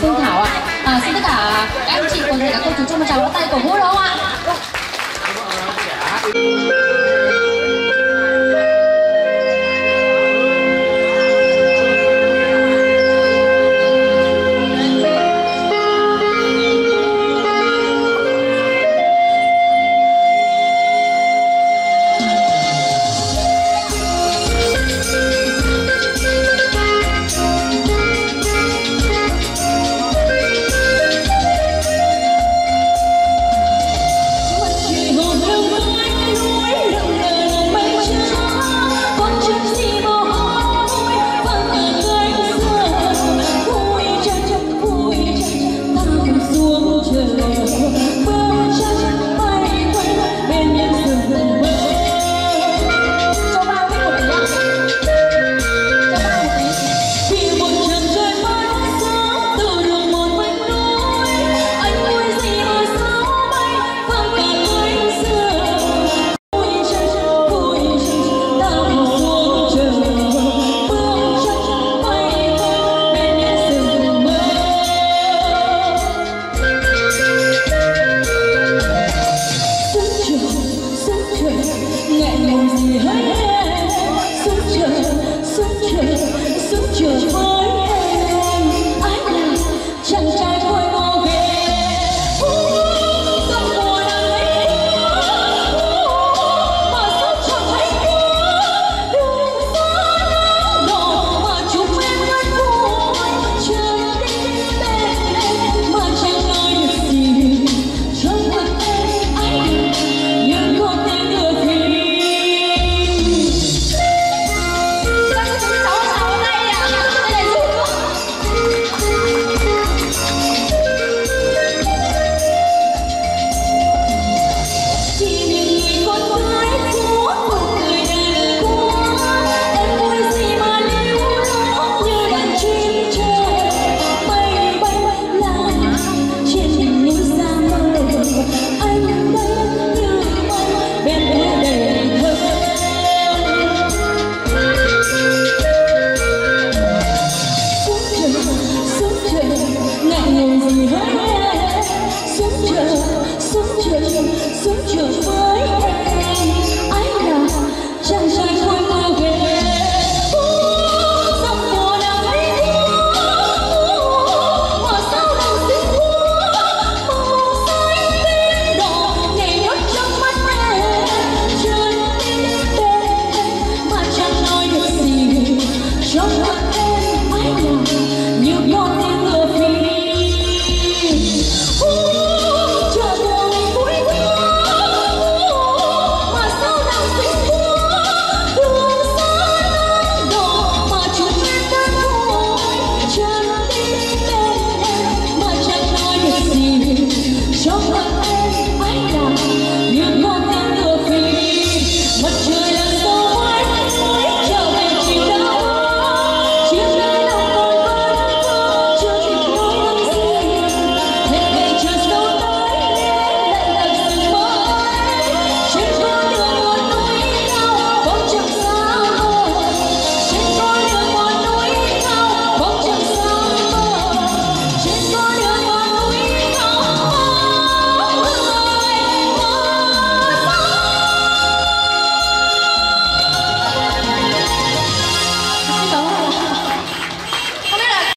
Phương Thảo ạ à. à, Xin tất cả các anh chị cùng thể các cô chú cho một tràng vỗ tay cổ vũ đúng không ạ Trong mắt